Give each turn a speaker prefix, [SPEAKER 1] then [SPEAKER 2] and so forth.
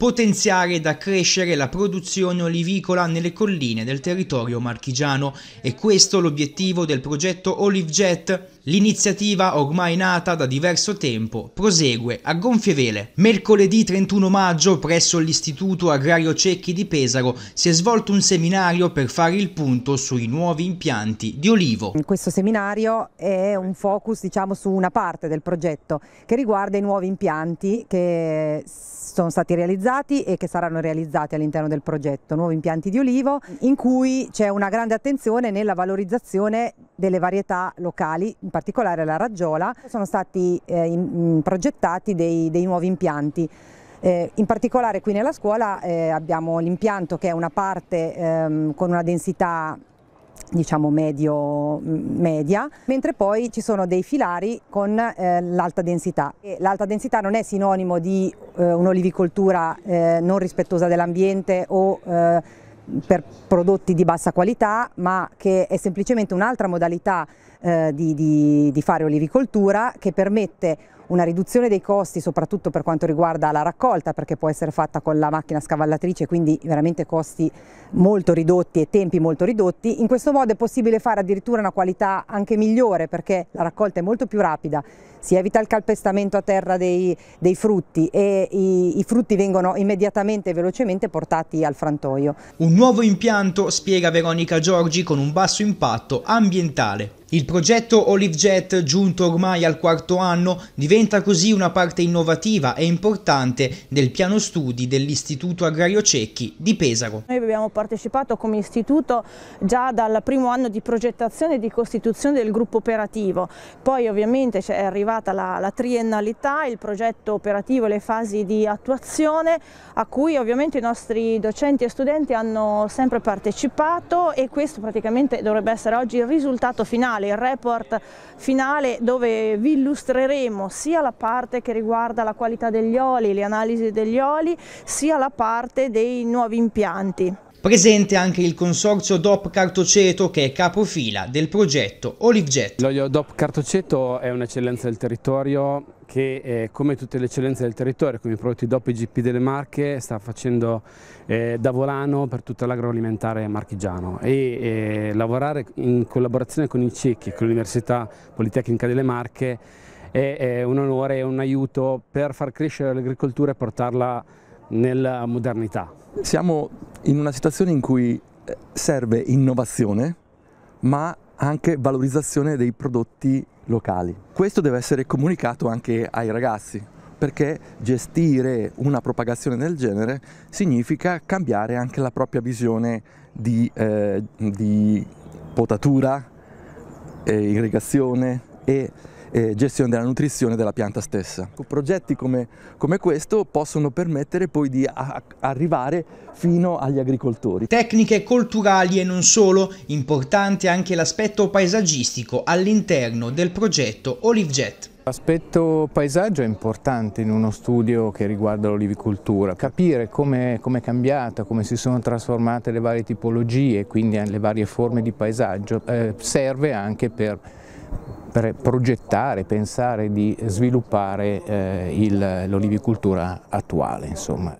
[SPEAKER 1] potenziare ed accrescere la produzione olivicola nelle colline del territorio marchigiano. E questo l'obiettivo del progetto OliveJet. L'iniziativa, ormai nata da diverso tempo, prosegue a gonfie vele. Mercoledì 31 maggio, presso l'Istituto Agrario Cecchi di Pesaro, si è svolto un seminario per fare il punto sui nuovi impianti di olivo.
[SPEAKER 2] Questo seminario è un focus diciamo, su una parte del progetto che riguarda i nuovi impianti che sono stati realizzati e che saranno realizzati all'interno del progetto, nuovi impianti di olivo, in cui c'è una grande attenzione nella valorizzazione delle varietà locali, in particolare la raggiola. Sono stati eh, in, progettati dei, dei nuovi impianti. Eh, in particolare qui nella scuola eh, abbiamo l'impianto che è una parte ehm, con una densità diciamo medio-media, mentre poi ci sono dei filari con eh, l'alta densità. L'alta densità non è sinonimo di eh, un'olivicoltura eh, non rispettosa dell'ambiente o eh, per prodotti di bassa qualità, ma che è semplicemente un'altra modalità eh, di, di, di fare olivicoltura che permette una riduzione dei costi soprattutto per quanto riguarda la raccolta perché può essere fatta con la macchina scavallatrice quindi veramente costi molto ridotti e tempi molto ridotti. In questo modo è possibile fare addirittura una qualità anche migliore perché la raccolta è molto più rapida, si evita il calpestamento a terra dei, dei frutti e i, i frutti vengono immediatamente e velocemente portati al frantoio.
[SPEAKER 1] Un nuovo impianto, spiega Veronica Giorgi, con un basso impatto ambientale. Il progetto OliveJet, giunto ormai al quarto anno, diventa così una parte innovativa e importante del piano studi dell'Istituto Agrario Cecchi di Pesaro.
[SPEAKER 3] Noi abbiamo partecipato come istituto già dal primo anno di progettazione e di costituzione del gruppo operativo, poi ovviamente è arrivata la, la triennalità, il progetto operativo e le fasi di attuazione a cui ovviamente i nostri docenti e studenti hanno sempre partecipato e questo praticamente dovrebbe essere oggi il risultato finale finale, il report finale dove vi illustreremo sia la parte che riguarda la qualità degli oli, le analisi degli oli, sia la parte dei nuovi impianti.
[SPEAKER 1] Presente anche il consorzio DOP Cartoceto che è capofila del progetto OliveJet.
[SPEAKER 4] L'olio DOP Cartoceto è un'eccellenza del territorio che eh, come tutte le eccellenze del territorio, come i prodotti DOP IGP delle Marche, sta facendo eh, da volano per tutto l'agroalimentare marchigiano e eh, lavorare in collaborazione con i cecchi e con l'Università Politecnica delle Marche è, è un onore e un aiuto per far crescere l'agricoltura e portarla nella modernità.
[SPEAKER 5] Siamo in una situazione in cui eh, serve innovazione ma anche valorizzazione dei prodotti locali. Questo deve essere comunicato anche ai ragazzi perché gestire una propagazione del genere significa cambiare anche la propria visione di, eh, di potatura, eh, irrigazione e eh, gestione della nutrizione della pianta stessa. Progetti come, come questo possono permettere poi di arrivare fino agli agricoltori.
[SPEAKER 1] Tecniche culturali e non solo, importante anche l'aspetto paesaggistico all'interno del progetto OliveJet.
[SPEAKER 6] L'aspetto paesaggio è importante in uno studio che riguarda l'olivicoltura, capire come è cambiata, come si sono trasformate le varie tipologie, quindi le varie forme di paesaggio, eh, serve anche per per progettare, pensare di sviluppare eh, l'olivicoltura attuale. Insomma.